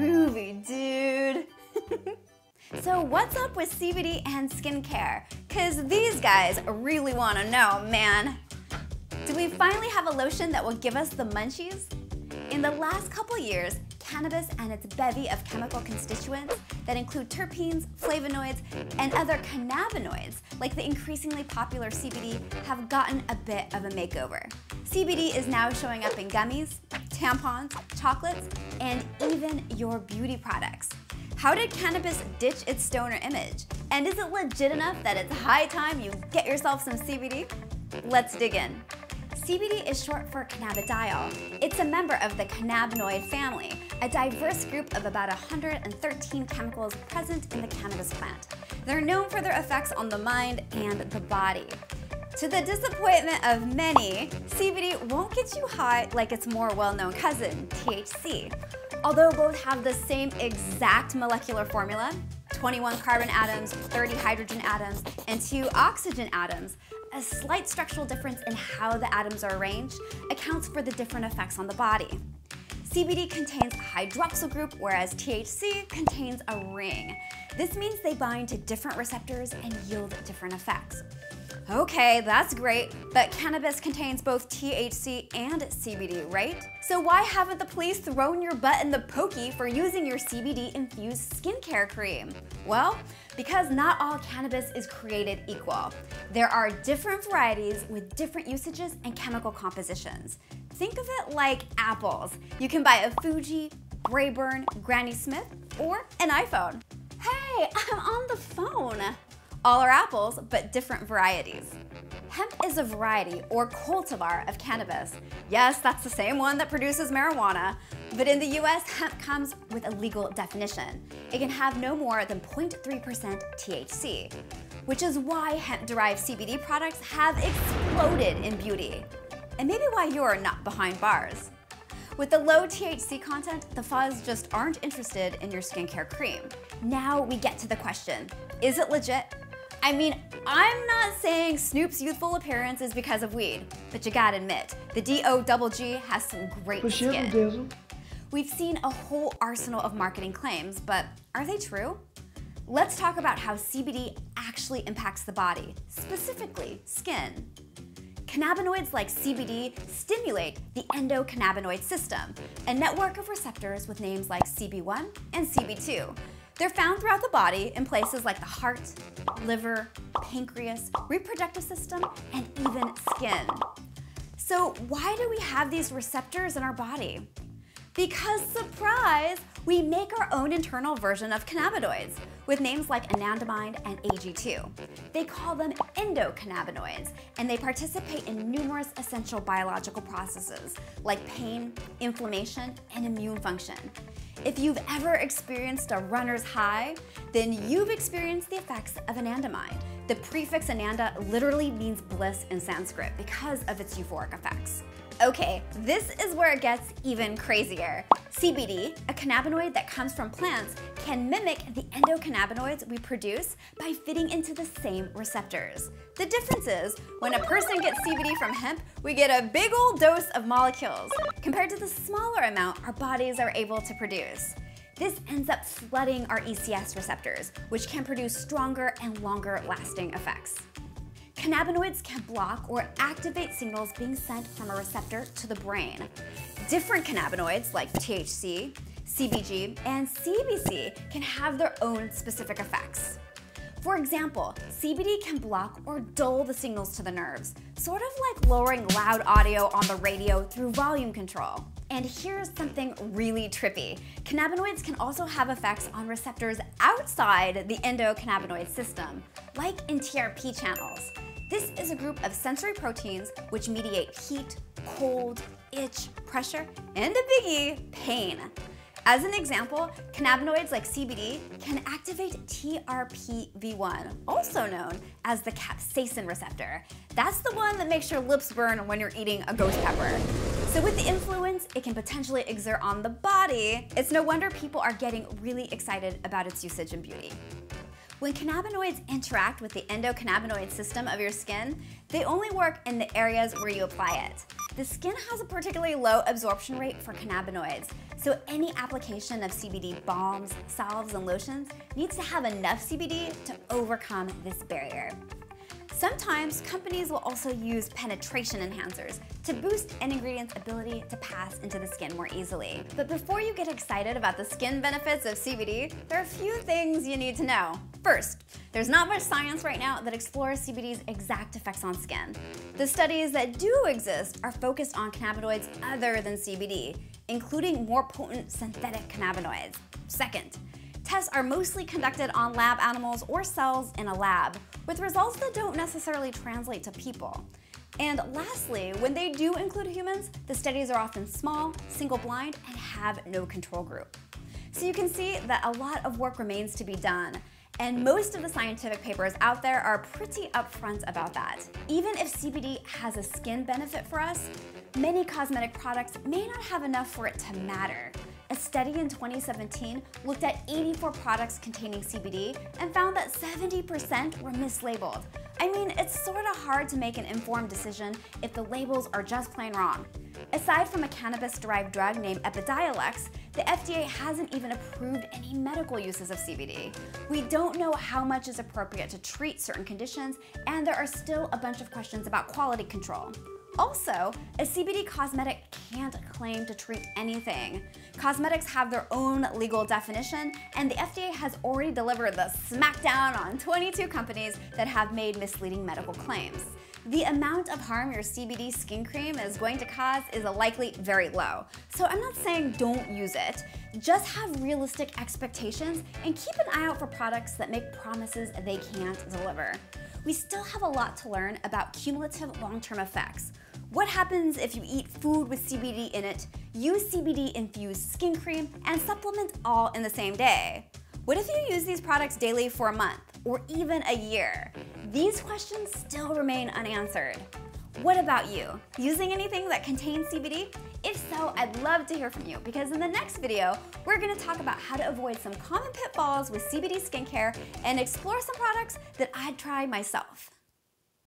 groovy, dude. so what's up with CBD and skincare? Cause these guys really wanna know, man. Do we finally have a lotion that will give us the munchies? In the last couple years, cannabis and its bevy of chemical constituents that include terpenes, flavonoids, and other cannabinoids, like the increasingly popular CBD, have gotten a bit of a makeover. CBD is now showing up in gummies, tampons, chocolates, and even your beauty products. How did cannabis ditch its stoner image? And is it legit enough that it's high time you get yourself some CBD? Let's dig in. CBD is short for cannabidiol. It's a member of the cannabinoid family, a diverse group of about 113 chemicals present in the cannabis plant. They're known for their effects on the mind and the body. To the disappointment of many, CBD won't get you high like its more well-known cousin, THC. Although both have the same exact molecular formula, 21 carbon atoms, 30 hydrogen atoms, and 2 oxygen atoms, a slight structural difference in how the atoms are arranged accounts for the different effects on the body. CBD contains a hydroxyl group, whereas THC contains a ring. This means they bind to different receptors and yield different effects. Okay, that's great, but cannabis contains both THC and CBD, right? So why haven't the police thrown your butt in the pokey for using your CBD-infused skincare cream? Well, because not all cannabis is created equal. There are different varieties with different usages and chemical compositions. Think of it like apples. You can buy a Fuji, Braeburn, Granny Smith, or an iPhone. Hey, I'm on the phone. All are apples, but different varieties. Hemp is a variety or cultivar of cannabis. Yes, that's the same one that produces marijuana, but in the US, hemp comes with a legal definition. It can have no more than 0.3% THC, which is why hemp-derived CBD products have exploded in beauty. And maybe why you're not behind bars. With the low THC content, the fuzz just aren't interested in your skincare cream. Now we get to the question, is it legit? I mean, I'm not saying Snoop's youthful appearance is because of weed, but you gotta admit, the D-O-double-G has some great But skin. We've seen a whole arsenal of marketing claims, but are they true? Let's talk about how CBD actually impacts the body, specifically skin. Cannabinoids like CBD stimulate the endocannabinoid system, a network of receptors with names like CB1 and CB2 they're found throughout the body in places like the heart, liver, pancreas, reproductive system, and even skin. So why do we have these receptors in our body? Because, surprise, we make our own internal version of cannabinoids with names like anandamide and AG2. They call them endocannabinoids, and they participate in numerous essential biological processes like pain, inflammation, and immune function. If you've ever experienced a runner's high, then you've experienced the effects of anandamide. The prefix ananda literally means bliss in Sanskrit because of its euphoric effects. Okay, this is where it gets even crazier. CBD, a cannabinoid that comes from plants, can mimic the endocannabinoids we produce by fitting into the same receptors. The difference is, when a person gets CBD from hemp, we get a big old dose of molecules, compared to the smaller amount our bodies are able to produce. This ends up flooding our ECS receptors, which can produce stronger and longer lasting effects. Cannabinoids can block or activate signals being sent from a receptor to the brain. Different cannabinoids like THC, CBG, and CBC can have their own specific effects. For example, CBD can block or dull the signals to the nerves, sort of like lowering loud audio on the radio through volume control. And here's something really trippy. Cannabinoids can also have effects on receptors outside the endocannabinoid system, like in TRP channels. This is a group of sensory proteins which mediate heat, cold, itch, pressure, and a biggie, pain. As an example, cannabinoids like CBD can activate TRPV1, also known as the capsaicin receptor. That's the one that makes your lips burn when you're eating a ghost pepper. So with the influence it can potentially exert on the body, it's no wonder people are getting really excited about its usage in beauty. When cannabinoids interact with the endocannabinoid system of your skin, they only work in the areas where you apply it. The skin has a particularly low absorption rate for cannabinoids, so any application of CBD balms, salves, and lotions needs to have enough CBD to overcome this barrier. Sometimes companies will also use penetration enhancers to boost an ingredient's ability to pass into the skin more easily. But before you get excited about the skin benefits of CBD, there are a few things you need to know. First, there's not much science right now that explores CBD's exact effects on skin. The studies that do exist are focused on cannabinoids other than CBD, including more potent synthetic cannabinoids. Second, tests are mostly conducted on lab animals or cells in a lab, with results that don't necessarily translate to people. And lastly, when they do include humans, the studies are often small, single blind, and have no control group. So you can see that a lot of work remains to be done, and most of the scientific papers out there are pretty upfront about that. Even if CBD has a skin benefit for us, many cosmetic products may not have enough for it to matter. A study in 2017 looked at 84 products containing CBD and found that 70% were mislabeled. I mean, it's sort of hard to make an informed decision if the labels are just plain wrong. Aside from a cannabis-derived drug named Epidiolex, the FDA hasn't even approved any medical uses of CBD. We don't know how much is appropriate to treat certain conditions, and there are still a bunch of questions about quality control. Also, a CBD cosmetic can't claim to treat anything. Cosmetics have their own legal definition, and the FDA has already delivered the smackdown on 22 companies that have made misleading medical claims. The amount of harm your CBD skin cream is going to cause is likely very low. So I'm not saying don't use it, just have realistic expectations and keep an eye out for products that make promises they can't deliver. We still have a lot to learn about cumulative long-term effects. What happens if you eat food with CBD in it, use CBD-infused skin cream, and supplement all in the same day? What if you use these products daily for a month, or even a year? These questions still remain unanswered. What about you? Using anything that contains CBD? If so, I'd love to hear from you because in the next video, we're gonna talk about how to avoid some common pitfalls with CBD skincare and explore some products that I'd try myself.